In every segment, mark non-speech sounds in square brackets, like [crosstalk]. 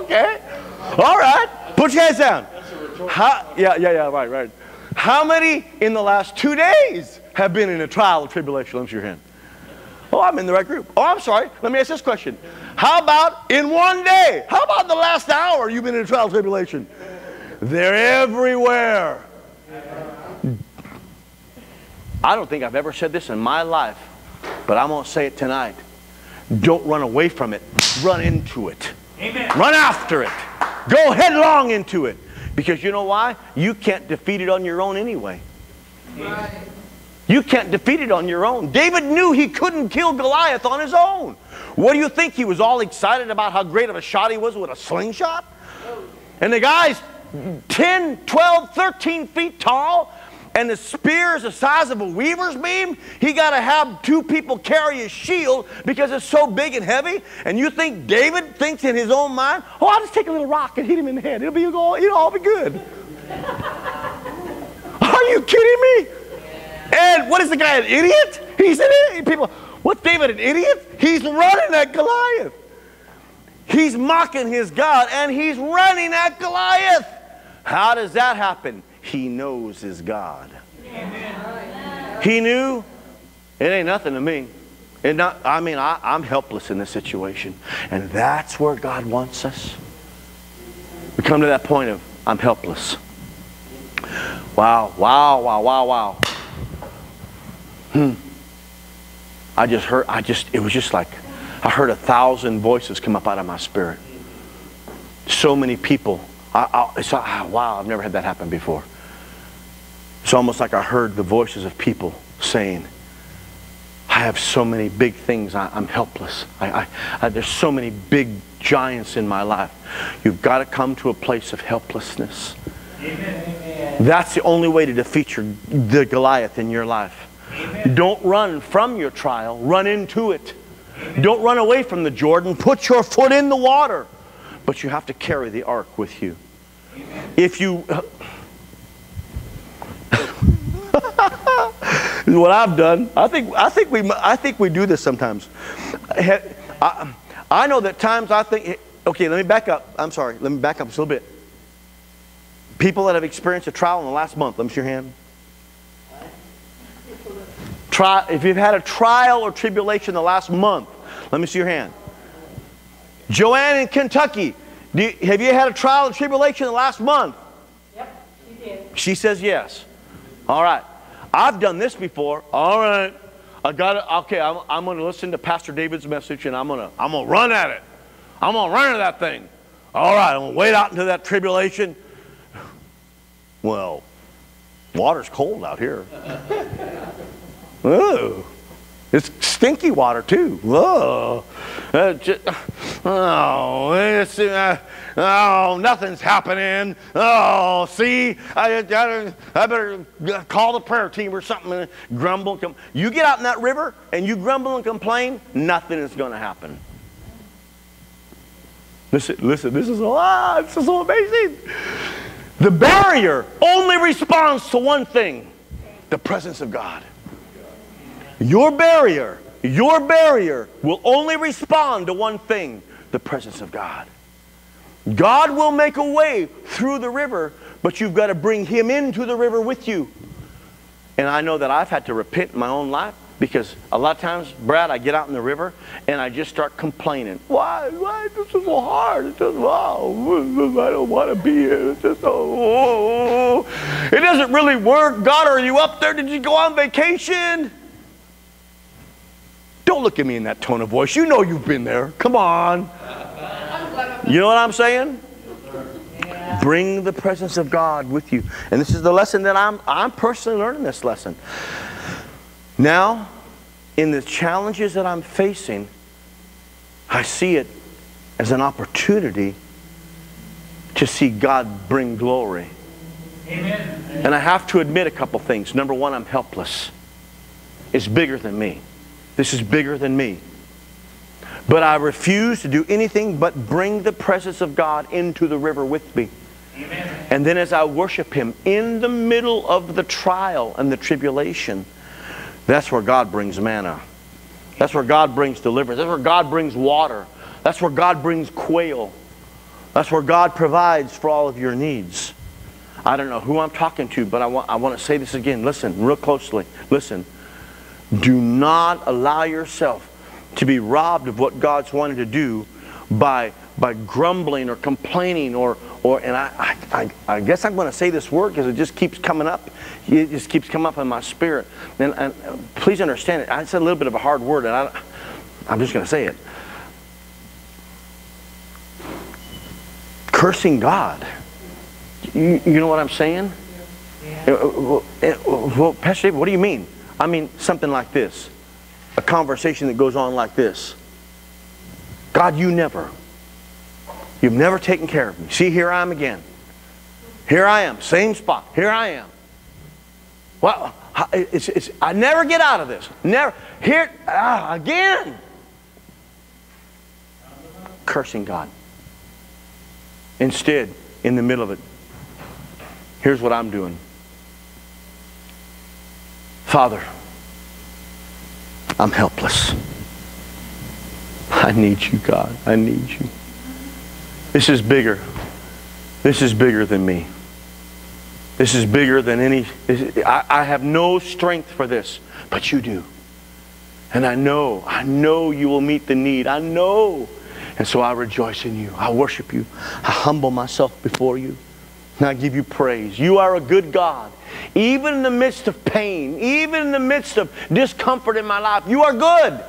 okay. All right. Put your hands down. How, yeah, yeah, yeah, right, right. How many in the last two days have been in a trial of tribulation? Let me see your hand. Oh, I'm in the right group. Oh, I'm sorry. Let me ask this question. How about in one day? How about the last hour you've been in a trial of tribulation? They're everywhere. I don't think I've ever said this in my life, but I'm going to say it tonight. Don't run away from it, run into it. Amen. Run after it. Go headlong into it. Because you know why? You can't defeat it on your own anyway. Right. You can't defeat it on your own. David knew he couldn't kill Goliath on his own. What do you think? He was all excited about how great of a shot he was with a slingshot? And the guy's 10, 12, 13 feet tall, and the spear is the size of a weaver's beam. He got to have two people carry his shield because it's so big and heavy. And you think David thinks in his own mind, oh, I'll just take a little rock and hit him in the head. It'll be all, it'll all be good. [laughs] Are you kidding me? And what is the guy, an idiot? He's an idiot. People, what's David, an idiot? He's running at Goliath. He's mocking his God and he's running at Goliath. How does that happen? He knows his God. Amen. He knew it ain't nothing to me. It not, I mean, I, I'm helpless in this situation. And that's where God wants us. We come to that point of, I'm helpless. Wow, wow, wow, wow, wow. Hmm. I just heard, I just, it was just like, I heard a thousand voices come up out of my spirit. So many people. I, I, it's, I, ah, wow, I've never had that happen before. It's almost like I heard the voices of people saying, I have so many big things. I, am helpless. I, I, there's so many big giants in my life. You've got to come to a place of helplessness. Amen. That's the only way to defeat your, the Goliath in your life. Amen. Don't run from your trial, run into it. Amen. Don't run away from the Jordan. Put your foot in the water. But you have to carry the ark with you. If you. [laughs] What I've done. I think, I, think we, I think we do this sometimes. I, I know that times I think, okay, let me back up. I'm sorry. Let me back up just a little bit. People that have experienced a trial in the last month, let me see your hand. Try, if you've had a trial or tribulation the last month, let me see your hand. Joanne in Kentucky, you, have you had a trial and tribulation in the last month? Yep, she did. She says yes. All right. I've done this before. All right. I got it. Okay, I'm, I'm going to listen to Pastor David's message and I'm going to I'm going to run at it. I'm going to run at that thing. All right, I'm going to wait out into that tribulation. Well, water's cold out here. [laughs] Ooh. It's stinky water too. Whoa. Uh, just, oh, it's, uh, oh, nothing's happening. Oh, see, I, I, I, better call the prayer team or something and grumble. You get out in that river and you grumble and complain, nothing is going to happen. Listen, listen, this is, ah, this is so amazing. The barrier only responds to one thing the presence of God. Your barrier, your barrier will only respond to one thing the presence of God. God will make a way through the river, but you've got to bring Him into the river with you. And I know that I've had to repent in my own life because a lot of times, Brad, I get out in the river and I just start complaining. Why? Why? This is so hard. It's just, oh, I don't want to be here. It's just, oh, oh, oh, oh, it doesn't really work. God, are you up there? Did you go on vacation? Don't look at me in that tone of voice. You know you've been there. Come on. You know what I'm saying? Bring the presence of God with you. And this is the lesson that I'm, I'm personally learning this lesson. Now, in the challenges that I'm facing, I see it as an opportunity to see God bring glory. Amen. And I have to admit a couple things. Number one, I'm helpless. It's bigger than me. This is bigger than me. But I refuse to do anything but bring the presence of God into the river with me. Amen. And then as I worship Him in the middle of the trial and the tribulation, that's where God brings manna. That's where God brings deliverance. That's where God brings water. That's where God brings quail. That's where God provides for all of your needs. I don't know who I'm talking to, but I want, I want to say this again. Listen, real closely. Listen. Do not allow yourself to be robbed of what God's wanted to do by, by grumbling or complaining or, or and I, I, I guess I'm going to say this word because it just keeps coming up. It just keeps coming up in my spirit. And, and please understand it. I said a little bit of a hard word, and I, I'm just going to say it. Cursing God. You, you know what I'm saying? Yeah. Uh, uh, well, uh, well, Pastor David, what do you mean? I mean something like this. A conversation that goes on like this. God, you never. You've never taken care of me. See, here I am again. Here I am, same spot. Here I am. Well, it's, it's, I never get out of this. Never. Here, ah, again. Cursing God. Instead, in the middle of it, here's what I'm doing Father, I'm helpless. I need you, God. I need you. This is bigger. This is bigger than me. This is bigger than any. I, have no strength for this, but you do. And I know, I know you will meet the need. I know. And so I rejoice in you. I worship you. I humble myself before you. And I give you praise. You are a good God. Even in the midst of pain, even in the midst of discomfort in my life, you are good.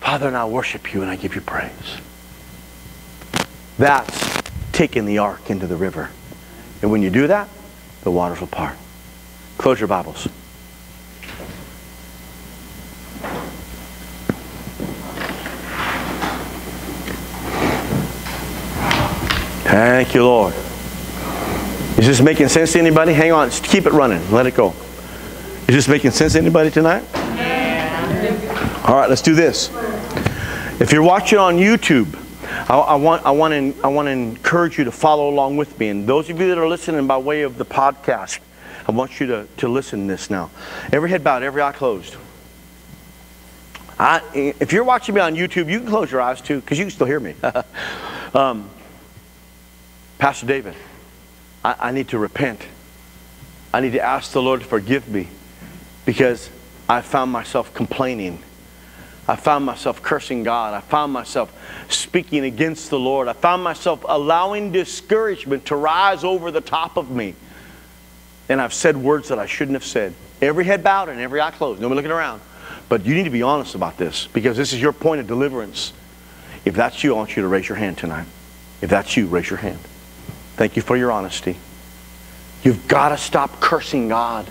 Father, and I worship you and I give you praise. That's taking the ark into the river. And when you do that, the waters will part. Close your Bibles. Thank you, Lord. Is this making sense to anybody? Hang on. Just Keep it running. Let it go. Is this making sense to anybody tonight? All right, let's do this. If you're watching on YouTube, I, I, want, I, want to, I want to encourage you to follow along with me. And those of you that are listening by way of the podcast, I want you to, to listen to this now. Every head bowed, every eye closed. I, if you're watching me on YouTube, you can close your eyes too, because you can still hear me. [laughs] um, Pastor David, I, I need to repent. I need to ask the Lord to forgive me because I found myself complaining I found myself cursing God. I found myself speaking against the Lord. I found myself allowing discouragement to rise over the top of me. And I've said words that I shouldn't have said. Every head bowed and every eye closed. Nobody looking around. But you need to be honest about this because this is your point of deliverance. If that's you, I want you to raise your hand tonight. If that's you, raise your hand. Thank you for your honesty. You've got to stop cursing God.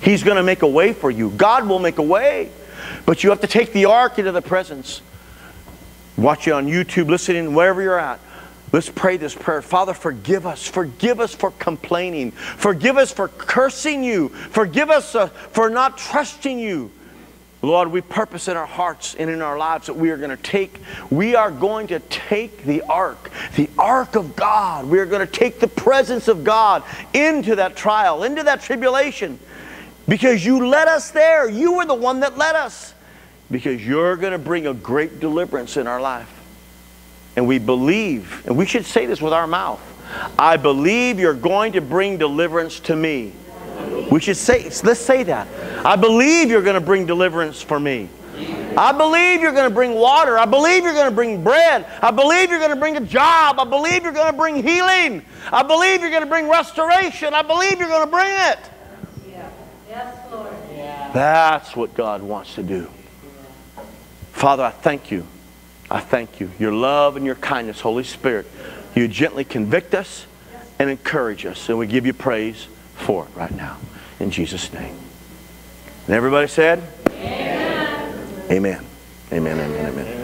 He's going to make a way for you. God will make a way. But you have to take the ark into the presence. Watch it on YouTube, listening, wherever you're at. Let's pray this prayer. Father, forgive us. Forgive us for complaining. Forgive us for cursing you. Forgive us uh, for not trusting you. Lord, we purpose in our hearts and in our lives that we are going to take, we are going to take the ark, the ark of God. We are going to take the presence of God into that trial, into that tribulation. Because you led us there. You were the one that led us. Because you're going to bring a great deliverance in our life. And we believe, and we should say this with our mouth I believe you're going to bring deliverance to me. We should say, let's say that. I believe you're going to bring deliverance for me. I believe you're going to bring water. I believe you're going to bring bread. I believe you're going to bring a job. I believe you're going to bring healing. I believe you're going to bring restoration. I believe you're going to bring it. Yes, Lord. That's what God wants to do. Father, I thank you. I thank you. Your love and your kindness, Holy Spirit. You gently convict us and encourage us. And we give you praise for it right now. In Jesus' name. And everybody said? Amen. Amen. Amen. Amen. Amen.